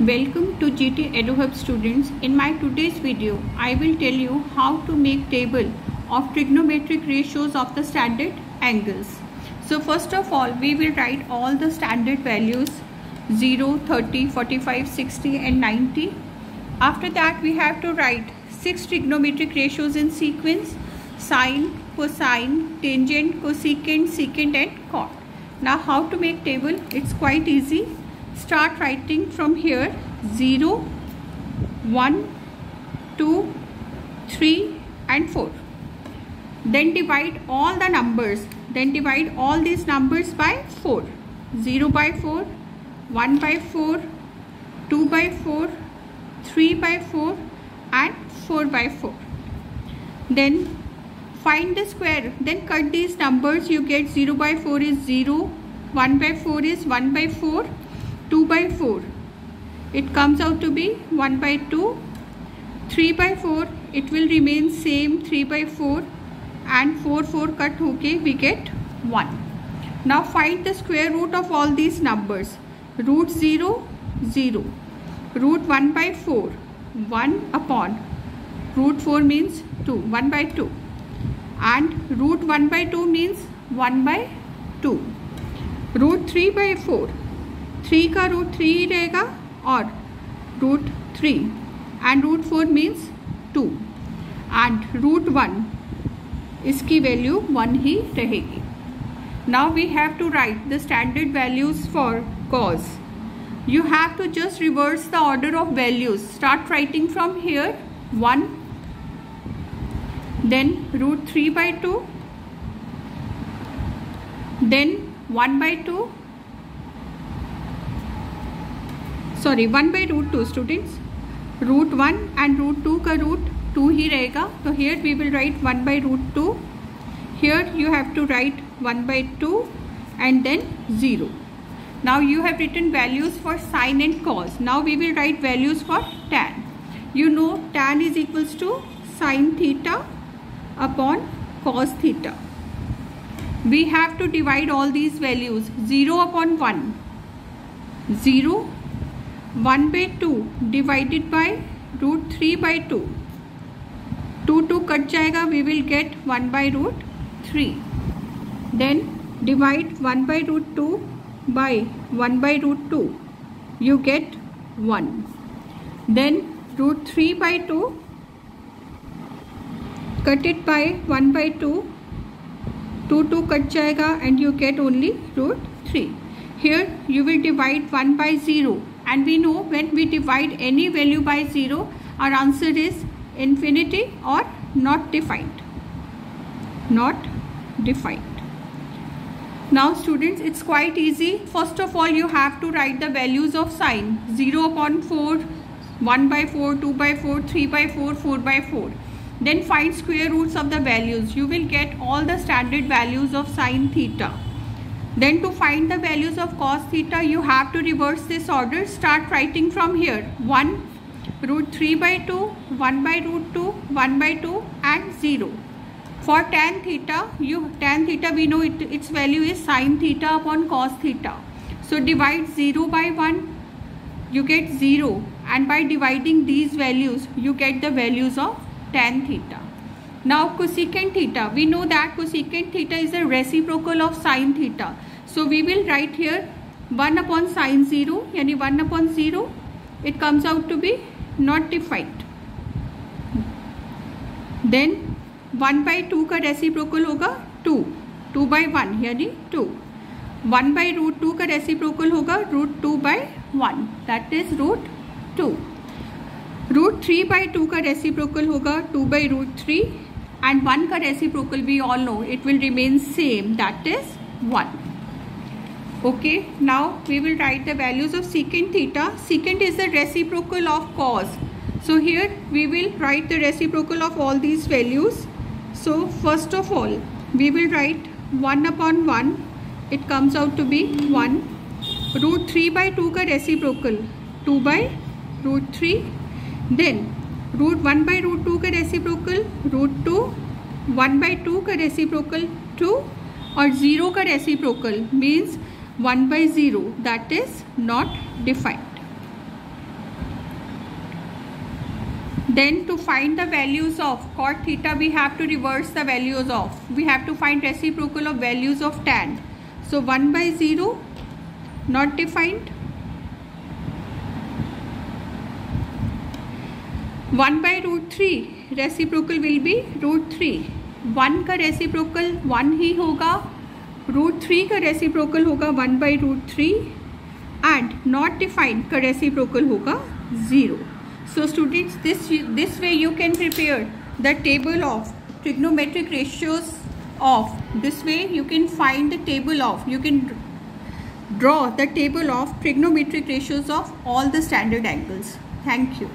Welcome to GT EduHub students. In my today's video, I will tell you how to make table of trigonometric ratios of the standard angles. So first of all, we will write all the standard values 0, 30, 45, 60 and 90. After that, we have to write 6 trigonometric ratios in sequence, sine, cosine, tangent, cosecant, secant and cot. Now how to make table? It's quite easy start writing from here. 0 1 2 3 and 4 then divide all the numbers. Then divide all these numbers by 4 0 by 4 1 by 4 2 by 4 3 by 4 and 4 by 4 then find the square. Then cut these numbers. You get 0 by 4 is 0 1 by 4 is 1 by 4 2 by 4 it comes out to be 1 by 2 3 by 4 it will remain same 3 by 4 and 4 4 cut okay we get 1 now find the square root of all these numbers. Root 0 0 root 1 by 4 1 upon. Root 4 means 2 1 by 2 and root 1 by 2 means 1 by 2 root 3 by 4 three का root three ही रहेगा और root three and root four means two and root one इसकी value one ही रहेगी। Now we have to write the standard values for cos you have to just reverse the order of values start writing from here one then root three by two then one by two sorry one by root two students root one and root two का root two ही रहेगा तो here we will write one by root two here you have to write one by two and then zero now you have written values for sine and cos now we will write values for tan you know tan is equals to sine theta upon cos theta we have to divide all these values zero upon one zero one by two divided by root three by two two two cut जाएगा we will get one by root three then divide one by root two by one by root two you get one then root three by two cut it by one by two two two cut जाएगा and you get only root three here you will divide one by zero and we know when we divide any value by 0 our answer is infinity or not defined. Not defined. Now students it's quite easy. First of all you have to write the values of sine 0 upon 4 1 by 4 2 by 4 3 by 4 4 by 4 then find square roots of the values. You will get all the standard values of sine theta then to find the values of cos theta, you have to reverse this order. Start writing from here. 1 root 3 by 2, 1 by root 2, 1 by 2 and 0. For tan theta, you tan theta we know it, its value is sine theta upon cos theta. So divide 0 by 1, you get 0 and by dividing these values, you get the values of tan theta. Now cosecant theta, we know that cosecant theta is a reciprocal of sine theta. So we will write here 1 upon sine 0, yani 1 upon 0, it comes out to be not defined. Then 1 by 2 का reciprocal होगा 2, 2 by 1 यानी 2. 1 by root 2 का reciprocal होगा root 2 by 1, that is root 2. Root 3 by 2 का reciprocal होगा 2 by root 3 and 1 का reciprocal we all know it will remain same. That is 1 okay now we will write the values of secant theta. Secant is the reciprocal of cos. So here we will write the reciprocal of all these values. So first of all we will write 1 upon 1 it comes out to be 1 root 3 by 2 का reciprocal 2 by root 3 then root one by root two का reciprocal root two one by two का reciprocal two और zero का reciprocal means one by zero that is not defined then to find the values of cot theta we have to reverse the values of we have to find reciprocal of values of tan so 1 by 0 not defined one by root three reciprocal will be root three. One का reciprocal one ही होगा, root three का reciprocal होगा one by root three and not defined का reciprocal होगा zero so student this this way you can prepare the table of trigonometric ratios of this way you can find the table of you can draw the table of trigonometric ratios of all the standard angles thank you